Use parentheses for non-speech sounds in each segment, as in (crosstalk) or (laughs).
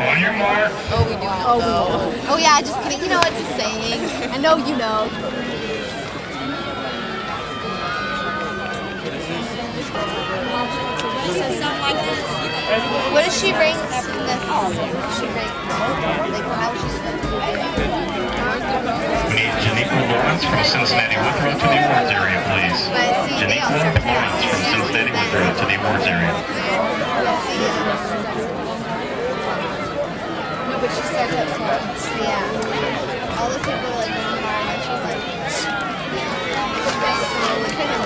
On your mark. Oh, we do know. Oh, we know. Oh, yeah, I just kidding. You know, it's a saying. I know you know. What does she bring this? She bring? Like, how is she Yeah. All the people like in the car and she's like, yeah. We couldn't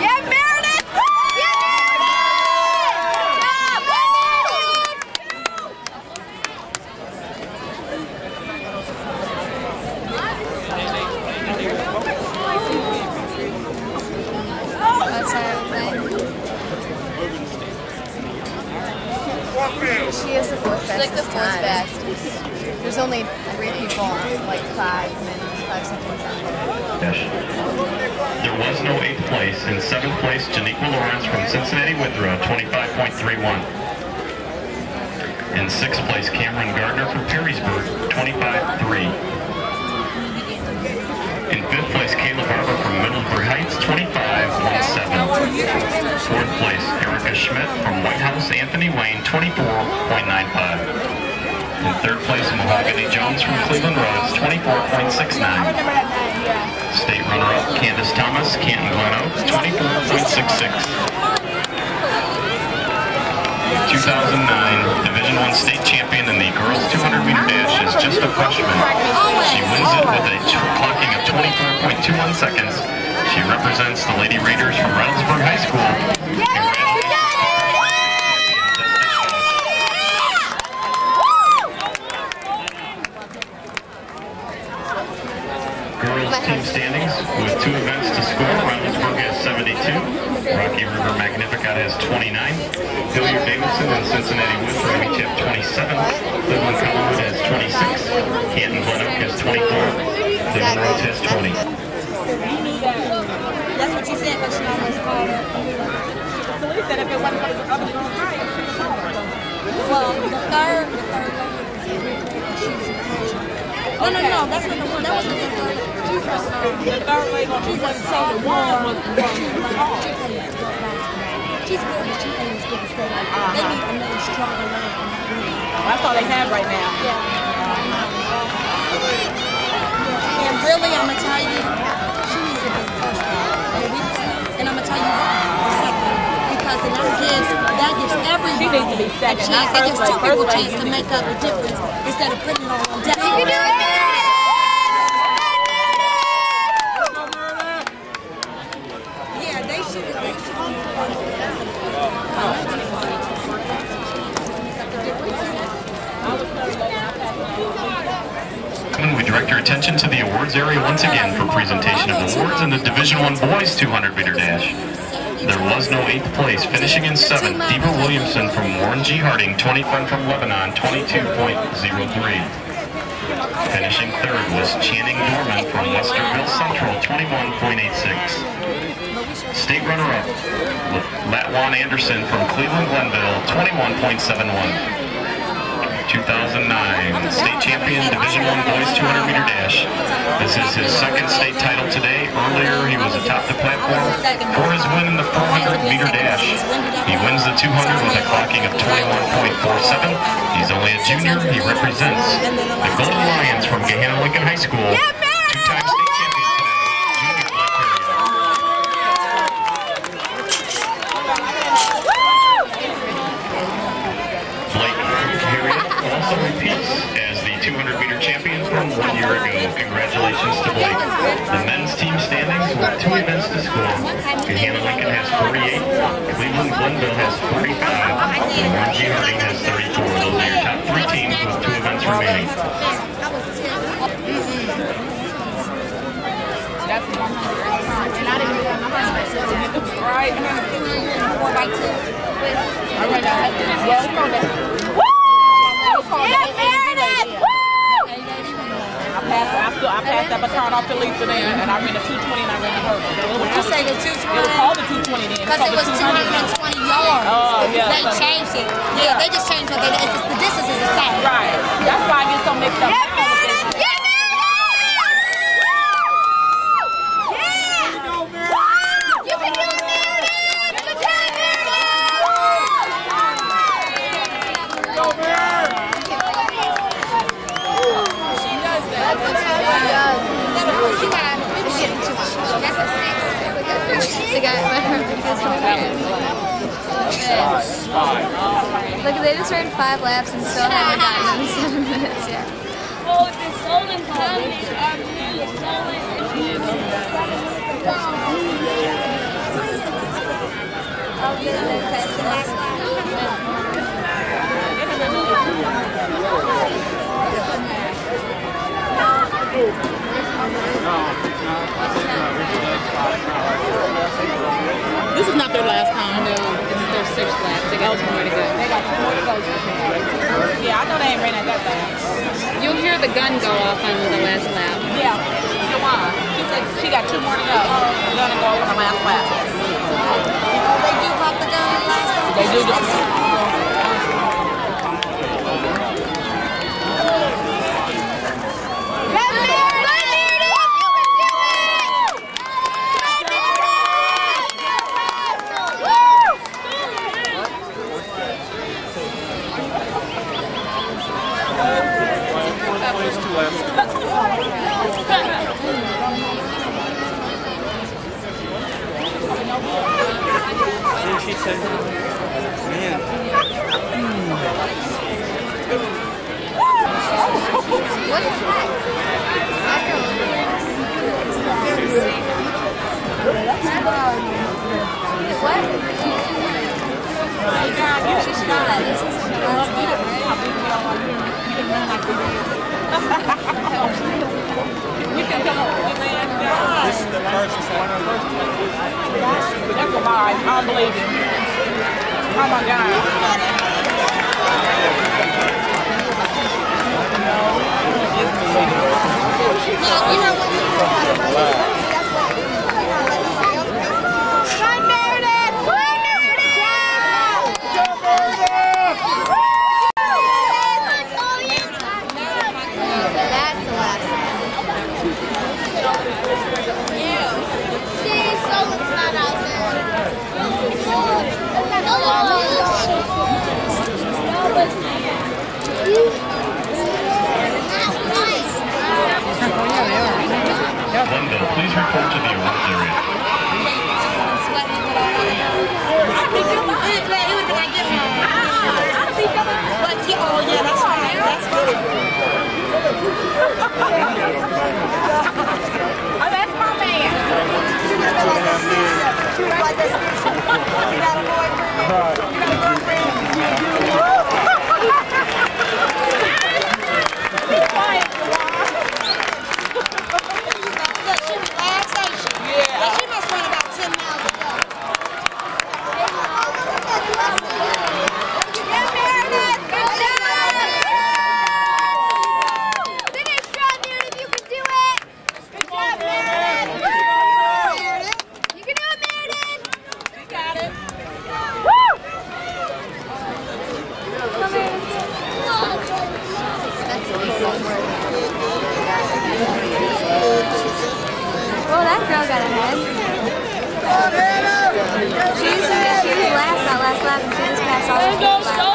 Yeah, Meredith! Yeah, That's how I play. She is the fourth She's like the fourth time. best. There's only three people, like five minutes, five seconds on There was no eighth place. In seventh place, Janiqua Lawrence from Cincinnati Withrow, 25.31. In sixth place, Cameron Gardner from Perrysburg, 25.3. In fifth place, Kayla Barber from Middleburg Heights, 25.17. Fourth place, Erica Schmidt from White House, Anthony Wayne, 24.95. In third place, Mahogany Jones from Cleveland Rhodes, 24.69. State runner-up Candace Thomas, Canton Glen Oaks, 24.66. 2009 Division One state champion in the girls 200 meter dash is just a freshman. She wins it with a clocking of 24.21 seconds. She represents the Lady Raiders from Reynoldsburg High School. Lady, No, no, no, that's not the one. That lady was the one. She's good, she ain't as good as they are. They need another stronger group. That's all they have right now. And really, I'm gonna tell you, she needs to first one. And I'm gonna tell you the second. Because then that gives, that gives everybody to be a chance. That gives two people a chance to make up the difference instead of putting it all on Debbie. You can do it, Yeah, they should have. They should We direct your attention to the awards area once again for presentation of awards in the Division One Boys 200 meter dash. There was no eighth place, finishing in seventh, Deborah Williamson from Warren G. Harding, 25 from Lebanon, 22.03. Finishing third was Channing Dorman from Westerville Central, 21.86. State runner-up, Latwan Anderson from Cleveland Glenville, 21.71. 2009 state champion Division One boys 200 meter dash. This is his second state title today. Earlier he was atop the platform for his win in the 400 meter dash. He wins the 200 with a clocking of 21.47. He's only a junior. He represents the Golden Lions from Gahanna Lincoln High School. Two-time state 48, Cleveland Glenville has 45, and Warren G. Harding has 34. Those are your top three teams with two events remaining. That's 100. And I didn't even know my Right. Four by two. All right, now. Yeah, come on now. Yeah, Meredith! Woo! I passed. I still, I passed that baton off to Lisa then, and I ran the 220 and I ran the hurdle. Was You say the the 220? It was called the 220 then. Because it was the 200 now. 220 yards. Oh, yeah. They changed it. Yeah, they just changed what they did. The distance is the same. Right. That's why I get so mixed up now with this. You can do it, Meredith! Good job, She got That's a six. They got Look, they just ran five laps and still haven't gotten in seven (laughs) minutes yet. The. This their last time. No, this is their sixth lap. They got two more to go. They got two more to go. Yeah, I know they ain't ran at that fast. You'll hear the gun go off on the last lap. Yeah. She said she got two more to go. They're gonna go over the last lap. They do pop the gun last time. They do do. You can come up with man. This is the first one. That's a lie. I don't believe it. Oh my God. Yeah, you know what? That's the last See, Solon's not out there. Linda, please report to the awards area. But, yeah, oh, yeah, that's fine. That's good. Oh, that's my man. got. She's, uh, the last, not last lap, and she just passed all the people.